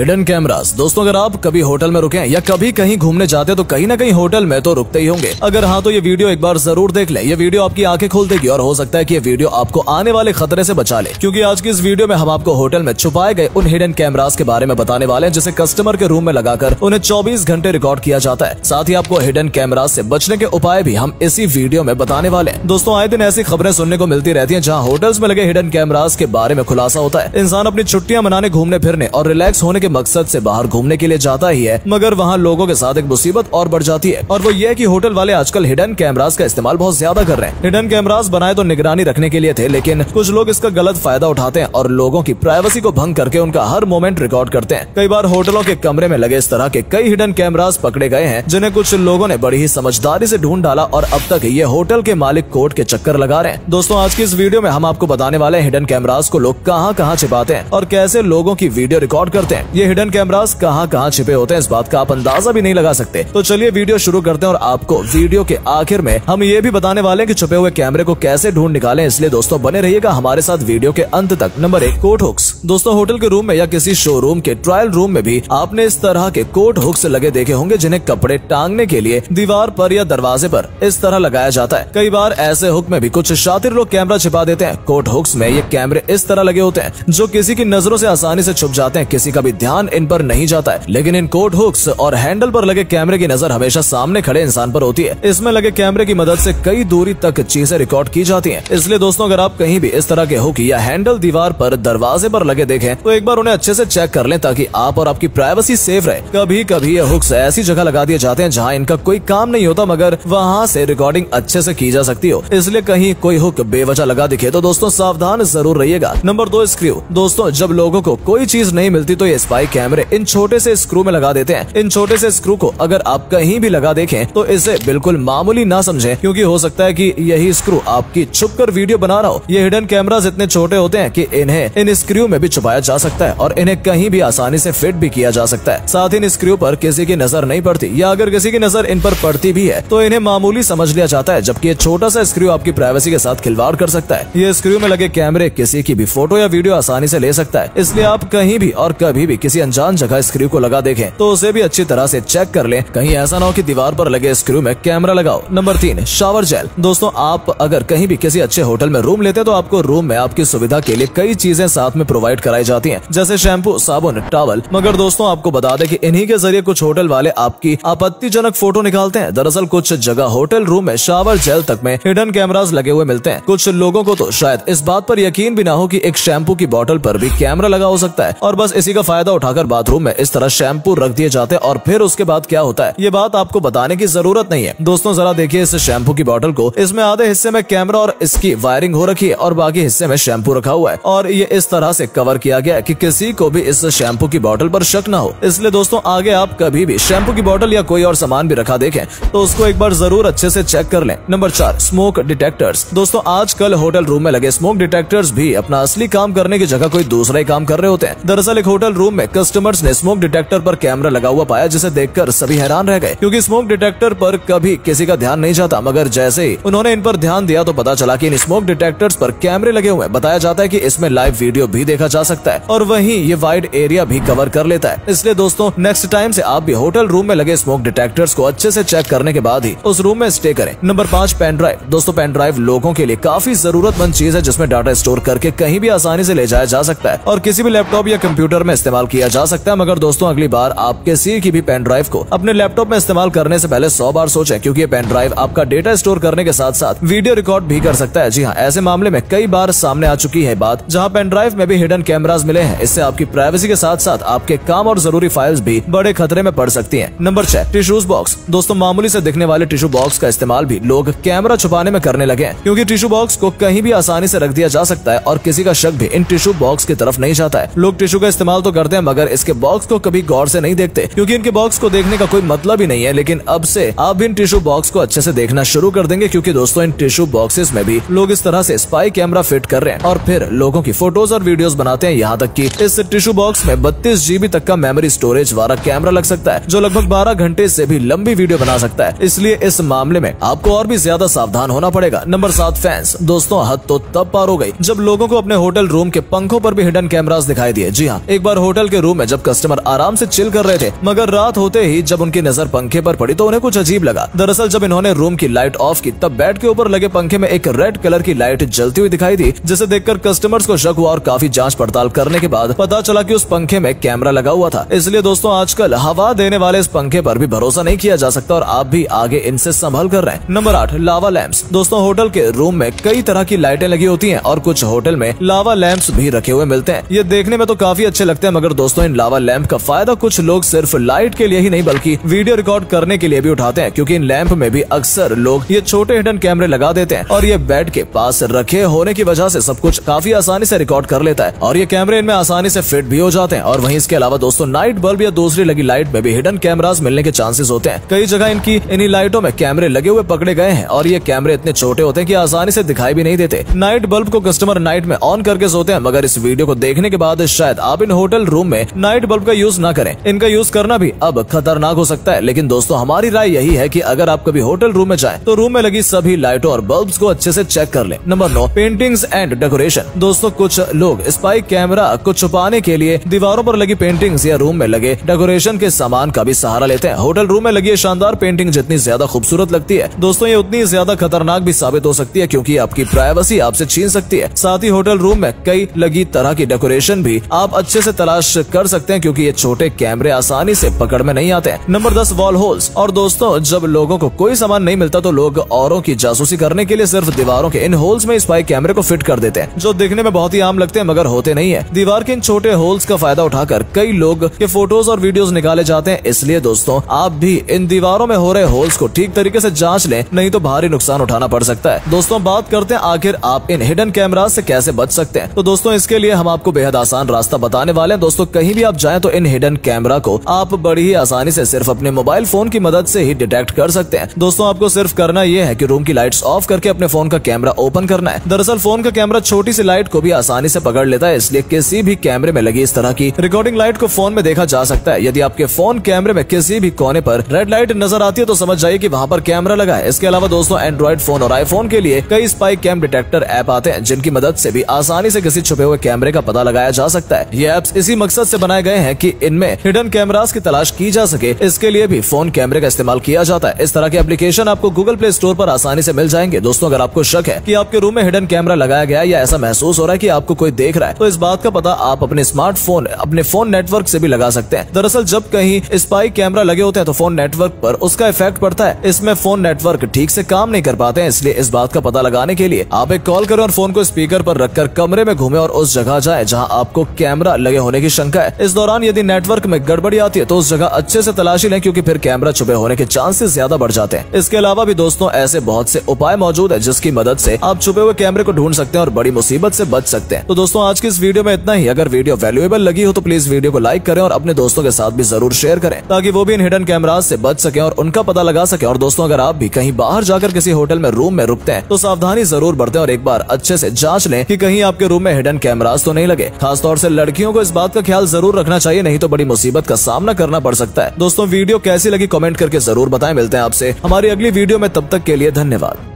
Hidden cameras. दोस्तों, अगर आप कभी होटल में रुके या कभी कहीं घूमने जाते तो कहीं ना कहीं होटल में तो रुकते ही होंगे। अगर हाँ तो ये वीडियो एक बार ज़रूर देख ले। ये वीडियो आपकी आँखें खोल देगी और हो सकता है कि ये वीडियो आपको आने वाले खतरे से बचा ले। क्योंकि आज की इस वीडियो में हम आपको होटल में छुपाए गए उन हिडन कैमराज के बारे में बताने वाले हैं, जिसे कस्टमर के रूम में लगाकर उन्हें चौबीस घंटे रिकॉर्ड किया जाता है। साथ ही आपको हिडन कैमराज ऐसी बचने के उपाय भी हम इसी वीडियो में बताने वाले दोस्तों, आए दिन ऐसी खबरें सुनने को मिलती रहती है, जहाँ होटल्स में लगे हिडन कैमराज के बारे में खुलासा होता है। इंसान अपनी छुट्टियाँ मनाने, घूमने, फिरने और रिलैक्स होने के मकसद से बाहर घूमने के लिए जाता ही है, मगर वहाँ लोगों के साथ एक मुसीबत और बढ़ जाती है। और वो ये कि होटल वाले आजकल हिडन कैमराज का इस्तेमाल बहुत ज़्यादा कर रहे हैं। हिडन कैमराज बनाए तो निगरानी रखने के लिए थे, लेकिन कुछ लोग इसका गलत फ़ायदा उठाते हैं और लोगों की प्राइवेसी को भंग करके उनका हर मोमेंट रिकॉर्ड करते हैं। कई बार होटलों के कमरे में लगे इस तरह के कई हिडन कैमराज पकड़े गए हैं, जिन्हें कुछ लोगों ने बड़ी ही समझदारी से ढूंढ डाला और अब तक ये होटल के मालिक कोर्ट के चक्कर लगा रहे हैं। दोस्तों, आज की इस वीडियो में हम आपको बताने वाले हिडन कैमराज को लोग कहाँ कहाँ छिपाते हैं और कैसे लोगों की वीडियो रिकॉर्ड करते हैं। ये हिडन कैमराज कहाँ कहाँ छिपे होते हैं, इस बात का आप अंदाज़ा भी नहीं लगा सकते। तो चलिए वीडियो शुरू करते हैं और आपको वीडियो के आखिर में हम ये भी बताने वाले कि छुपे हुए कैमरे को कैसे ढूंढ निकालें, इसलिए दोस्तों बने रहिएगा हमारे साथ वीडियो के अंत तक। नंबर एक कोट हुक्स दोस्तों, होटल के रूम में या किसी शोरूम के ट्रायल रूम में भी आपने इस तरह के कोट हुक्स लगे देखे होंगे, जिन्हें कपड़े टांगने के लिए दीवार पर या दरवाजे पर इस तरह लगाया जाता है। कई बार ऐसे हुक में भी कुछ शातिर लोग कैमरा छिपा देते हैं। कोट हुक्स में ये कैमरे इस तरह लगे होते हैं, जो किसी की नज़रों से आसानी से छुप जाते हैं, किसी का भी ध्यान इन पर नहीं जाता है। लेकिन इन कोट हुक्स और हैंडल पर लगे कैमरे की नज़र हमेशा सामने खड़े इंसान पर होती है। इसमें लगे कैमरे की मदद से कई दूरी तक चीज़ें रिकॉर्ड की जाती हैं। इसलिए दोस्तों, अगर आप कहीं भी इस तरह के हुक या हैंडल दीवार पर दरवाजे पर लगे देखें तो एक बार उन्हें अच्छे से चेक कर लें ताकि आप और आपकी प्राइवेसी सेफ़ रहे। कभी कभी ये हुक्स ऐसी जगह लगा दिए जाते हैं जहाँ इनका कोई काम नहीं होता, मगर वहाँ से रिकॉर्डिंग अच्छे से की जा सकती हो। इसलिए कहीं कोई हुक बेवजह लगा दिखे तो दोस्तों, सावधान ज़रूर रहिएगा। नंबर दो स्क्रू दोस्तों, जब लोगों को कोई चीज़ नहीं मिलती तो ये स्पाई कैमरे इन छोटे से स्क्रू में लगा देते हैं। इन छोटे से स्क्रू को अगर आप कहीं भी लगा देखें तो इसे बिल्कुल मामूली ना समझें, क्योंकि हो सकता है कि यही स्क्रू आपकी छुप कर वीडियो बना रहा हो। ये हिडन कैमराज इतने छोटे होते हैं कि इन्हें, इन स्क्रू में भी छुपाया जा सकता है और इन्हें कहीं भी आसानी से फिट भी किया जा सकता है। साथ ही इन स्क्रू पर किसी की नज़र नहीं पड़ती, या अगर किसी की नज़र इन पर पड़ती भी है तो इन्हें मामूली समझ लिया जाता है, जबकि ये छोटा सा स्क्रू आपकी प्राइवेसी के साथ खिलवाड़ कर सकता है। ये स्क्रू में लगे कैमरे किसी की भी फ़ोटो या वीडियो आसानी से ले सकता है। इसलिए आप कहीं भी और कभी भी किसी अनजान जगह स्क्रू को लगा देखे तो उसे भी अच्छी तरह ऐसी चेक कर ले। कहीं ऐसा ना हो की दीवार आरोप लगे स्क्रू में कैमरा लगाओ। नंबर तीन शावर जेल दोस्तों, आप अगर कहीं भी किसी अच्छे होटल में रूम लेते तो आपको रूम में आपकी सुविधा के लिए कई चीज़ें साथ में प्रोवाइड कराई जाती हैं, जैसे शैम्पू साबुन टॉवल मगर दोस्तों, आपको बता दें कि इन्हीं के ज़रिए कुछ होटल वाले आपकी आपत्तिजनक फ़ोटो निकालते हैं। दरअसल, कुछ जगह होटल रूम में शावर जेल तक में हिडन कैमरास लगे हुए मिलते हैं। कुछ लोगों को तो शायद इस बात पर यकीन भी ना हो कि एक शैम्पू की बोतल पर भी कैमरा लगा हो सकता है। और बस इसी का फ़ायदा उठाकर बाथरूम में इस तरह शैम्पू रख दिए जाते हैं और फिर उसके बाद क्या होता है? ये बात आपको बताने की ज़रूरत नहीं है। दोस्तों, जरा देखिए इस शैम्पू की बॉटल को। इसमें आधे हिस्से में कैमरा और इसकी वायरिंग हो रखी है और बाकी हिस्से में शैम्पू रखा हुआ है। और ये इस तरह से कवर किया गया है कि किसी को भी इस शैम्पू की बॉटल पर शक न हो। इसलिए दोस्तों, आगे आप कभी भी शैम्पू की बॉटल या कोई और सामान भी रखा देखें तो उसको एक बार ज़रूर अच्छे से चेक कर लें। नंबर चार, स्मोक डिटेक्टर्स। दोस्तों, आजकल होटल रूम में लगे स्मोक डिटेक्टर्स भी अपना असली काम करने की जगह कोई दूसरा ही काम कर रहे होते हैं। दरअसल एक होटल रूम में कस्टमर्स ने स्मोक डिटेक्टर पर कैमरा लगा हुआ पाया, जिसे देखकर सभी हैरान रह गए। क्योंकि स्मोक डिटेक्टर पर कभी किसी का ध्यान नहीं जाता, मगर जैसे ही उन्होंने इन पर ध्यान दिया तो पता चला कि इन स्मोक डिटेक्टर्स पर कैमरे लगे हुए बताया जाता है कि इसमें लाइव वीडियो भी देखा जा सकता है, और वही ये वाइड एरिया भी कवर कर लेता है। इसलिए दोस्तों नेक्स्ट टाइम ऐसी आप भी होटल रूम में लगे स्मोक डिटेक्टर्स को अच्छे ऐसी चेक करने के बाद ही उस रूम में स्टे करें। नंबर पाँच पेन ड्राइव दोस्तों पेन ड्राइव लोगों के लिए काफ़ी जरूरतमंद चीज़ है, जिसमें डाटा स्टोर करके कहीं भी आसानी से ले जाया जा सकता है, और किसी भी लैपटॉप या कंप्यूटर में इस्तेमाल किया जा सकता है, मगर दोस्तों, अगली बार आप किसी की भी पेन ड्राइव को अपने लैपटॉप में इस्तेमाल करने से पहले सौ बार सोचे, क्योंकि ये पेन ड्राइव आपका डेटा स्टोर करने के साथ साथ वीडियो रिकॉर्ड भी कर सकता है। जी हाँ ऐसे मामले में कई बार सामने आ चुकी है बात, जहाँ पेन ड्राइव में भी हिडन कैमराज मिले हैं। इससे आपकी प्राइवेसी के साथ साथ आपके काम और ज़रूरी फाइल्स भी बड़े खतरे में पड़ सकती हैं। नंबर छह टिश्यूज बॉक्स दोस्तों, मामूली से दिखने वाले टिश्यू बॉक्स का इस्तेमाल भी लोग कैमरा छुपाने में करने लगे क्योंकि टिश्यू बॉक्स को कहीं भी आसानी ऐसी रख दिया जा सकता है और किसी का शक भी इन टिश्यू बॉक्स की तरफ़ नहीं जाता है। लोग टिश्यू का इस्तेमाल तो करते हैं मगर इसके बॉक्स को कभी गौर से नहीं देखते, क्योंकि इनके बॉक्स को देखने का कोई मतलब ही नहीं है। लेकिन अब से आप इन टिश्यू बॉक्स को अच्छे से देखना शुरू कर देंगे, क्योंकि दोस्तों, इन टिश्यू बॉक्सेस में भी लोग इस तरह से स्पाई कैमरा फिट कर रहे हैं। और फिर लोगों की फ़ोटोज़ और वीडियोस बनाते हैं, यहाँ तक कि इस टिश्यू बॉक्स में बत्तीस जीबी तक का मेमोरी स्टोरेज वाला कैमरा लग सकता है, जो लगभग बारह घंटे से भी लंबी वीडियो बना सकता है। इसलिए इस मामले में आपको और भी ज़्यादा सावधान होना पड़ेगा। नंबर सात फैंस दोस्तों, हद तो तब पार हो गई, जब लोगों को अपने होटल रूम के पंखों पर भी हिडन कैमरास दिखाई दिए। जी हाँ एक बार होटल के रूम में जब कस्टमर आराम से चिल कर रहे थे, मगर रात होते ही जब उनकी नज़र पंखे पर पड़ी तो उन्हें कुछ अजीब लगा। दरअसल जब इन्होंने रूम की लाइट ऑफ़ की, तब बेड के ऊपर लगे पंखे में एक रेड कलर की लाइट जलती हुई दिखाई दी, जिसे देखकर कस्टमर्स को शक हुआ और काफ़ी जाँच पड़ताल करने के बाद पता चला की उस पंखे में कैमरा लगा हुआ था। इसलिए दोस्तों, आजकल हवा देने वाले इस पंखे पर भी भरोसा नहीं किया जा सकता और आप भी आगे इनसे संभल कर रहे। नंबर आठ लावा लैंप्स दोस्तों, होटल के रूम में कई तरह की लाइटें लगी होती हैं और कुछ होटल में लावा लैंप्स भी रखे हुए मिलते हैं। ये देखने में तो काफ़ी अच्छे लगते हैं, मगर दोस्तों, इन लावा लैंप का फ़ायदा कुछ लोग सिर्फ़ लाइट के लिए ही नहीं, बल्कि वीडियो रिकॉर्ड करने के लिए भी उठाते हैं, क्योंकि इन लैंप में भी अक्सर लोग ये छोटे हिडन कैमरे लगा देते हैं और ये बेड के पास रखे होने की वजह से सब कुछ काफ़ी आसानी से रिकॉर्ड कर लेता है और ये कैमरे इनमें आसानी से फिट भी हो जाते हैं। और वहीं इसके अलावा दोस्तों नाइट बल्ब या दूसरी लगी लाइट में भी हिडन कैमराज मिलने के चांसेस होते हैं। कई जगह इनकी, इन्हीं लाइटों में कैमरे लगे हुए पकड़े गए हैं और ये कैमरे इतने छोटे होते हैं कि आसानी से दिखाई भी नहीं देते। नाइट बल्ब को कस्टमर नाइट में ऑन करके सोते हैं, मगर इस वीडियो को देखने के बाद शायद आप इन होटल रूम में नाइट बल्ब का यूज़ न करें। इनका यूज़ करना भी अब खतरनाक हो सकता है। लेकिन दोस्तों, हमारी राय यही है कि अगर आप कभी होटल रूम में जाए तो रूम में लगी सभी लाइटों और बल्ब को अच्छे ऐसी चेक कर ले। नंबर नौ, पेंटिंग्स एंड डेकोरेशन। दोस्तों, कुछ लोग स्पाइक कैमरा को छुपाने के लिए दीवारों पर लगी पेंटिंग्स या रूम में लगे डेकोरेशन के सामान का भी सहारा लेते हैं। होटल रूम में लगी शानदार पेंटिंग जितनी ज़्यादा खूबसूरत लगती है, दोस्तों, ये उतनी ज़्यादा खतरनाक भी साबित हो सकती है क्योंकि आपकी प्राइवेसी आपसे छीन सकती है। साथ ही होटल रूम में कई लगी तरह की डेकोरेशन भी आप अच्छे से तलाश कर सकते हैं क्योंकि ये छोटे कैमरे आसानी से पकड़ में नहीं आते नंबर दस वॉल होल्स और दोस्तों, जब लोगों को कोई सामान नहीं मिलता तो लोग औरों की जासूसी करने के लिए सिर्फ़ दीवारों के इन होल्स में स्पाई कैमरे को फिट कर देते हैं, जो दिखने में बहुत ही आम लगते हैं, मगर होते नहीं है। दीवार के इन छोटे होल्स का फ़ायदा उठाकर कई लोग के फ़ोटोज़ और वीडियोस निकाले जाते हैं। इसलिए दोस्तों, आप भी इन दीवारों में हो रहे होल्स को ठीक तरीके से जाँच लें, नहीं तो भारी नुकसान उठाना पड़ सकता है। दोस्तों, बात करते हैं आखिर आप इन हिडन कैमरा से कैसे बच सकते हैं। तो दोस्तों, इसके लिए हम आपको बेहद आसान रास्ता बताने वाले हैं। दोस्तों, कहीं भी आप जाए तो इन हिडन कैमरा को आप बड़ी ही आसानी से सिर्फ़ अपने मोबाइल फ़ोन की मदद से ही डिटेक्ट कर सकते हैं। दोस्तों, आपको सिर्फ़ करना यह है कि रूम की लाइट्स ऑफ़ करके अपने फ़ोन का कैमरा ओपन करना है। दरअसल फ़ोन का कैमरा छोटी सी लाइट को भी आसानी से पकड़ लेता है, इसलिए किसी भी कैमरे में लगी इस तरह की रिकॉर्डिंग लाइट को फ़ोन में देखा जा सकता है। यदि आपके फ़ोन कैमरे में किसी भी कोने पर रेड लाइट नज़र आती है तो समझ जाइए कि वहाँ पर कैमरा लगा है। इसके अलावा, दोस्तों एंड्रॉइड फ़ोन और आईफोन के लिए कई स्पाई कैम डिटेक्टर ऐप आते हैं, जिनकी मदद से भी आसानी से किसी छुपे हुए कैमरे का पता लगाया जा सकता है। ये ऐप्स इसी मकसद से बनाए गए हैं कि इनमें हिडन कैमरास की तलाश की जा सके। इसके लिए भी फ़ोन कैमरे का इस्तेमाल किया जाता है। इस तरह के एप्लीकेशन आपको गूगल प्ले स्टोर पर आसानी से मिल जाएँगे। दोस्तों, अगर आपको शक है कि आपके रूम में हिडन कैमरा लगाया गया या ऐसा महसूस हो रहा है कि आपको कोई देख रहा है तो इस बात का पता आप अपने स्मार्टफ़ोन अपने फ़ोन नेटवर्क से भी लगा सकते हैं। दरअसल, जब कहीं स्पाई कैमरा लगे होते हैं तो फ़ोन नेटवर्क पर उसका इफ़ेक्ट पड़ता है। इसमें फ़ोन नेटवर्क ठीक से काम नहीं कर पाते हैं, इसलिए इस बात का पता लगाने के लिए आप एक कॉल करें और फ़ोन को स्पीकर पर रखकर कमरे में घूमे और उस जगह जाए जहाँ आपको कैमरा लगे होने की शंका है। इस दौरान यदि नेटवर्क में गड़बड़ी आती है तो उस जगह अच्छे से तलाशी लें, क्योंकि फिर कैमरा छुपे होने के चांसेस ज़्यादा बढ़ जाते हैं। इसके अलावा भी दोस्तों, ऐसे बहुत से उपाय मौजूद है जिसकी मदद से आप छुपे हुए कैमरे को ढूंढ सकते हैं और बड़ी मुसीबत से बच सकते हैं। तो दोस्तों, आज की इस वीडियो में इतना ही। अगर वीडियो वैल्यूएबल लगी हो तो प्लीज़ वीडियो को लाइक करें और अपने दोस्तों के साथ भी ज़रूर शेयर करें, ताकि वो भी इन हिडन कैमराज से बच सके और उनका पता लगा सके। और दोस्तों, अगर आप भी कहीं बाहर जाकर किसी होटल में रूम में रुकते हैं तो सावधानी ज़रूर बरतें और एक बार अच्छे से जाँच लें कि कहीं आपके रूम में हिडन कैमराज तो नहीं लगे। खासतौर से लड़कियों को इस बात का ख्याल ज़रूर रखना चाहिए, नहीं तो बड़ी मुसीबत का सामना करना पड़ सकता है। दोस्तों, वीडियो कैसी लगी कमेंट करके ज़रूर बताए। मिलते हैं आपसे। हमारी अगली वीडियो में तब तक के लिए धन्यवाद।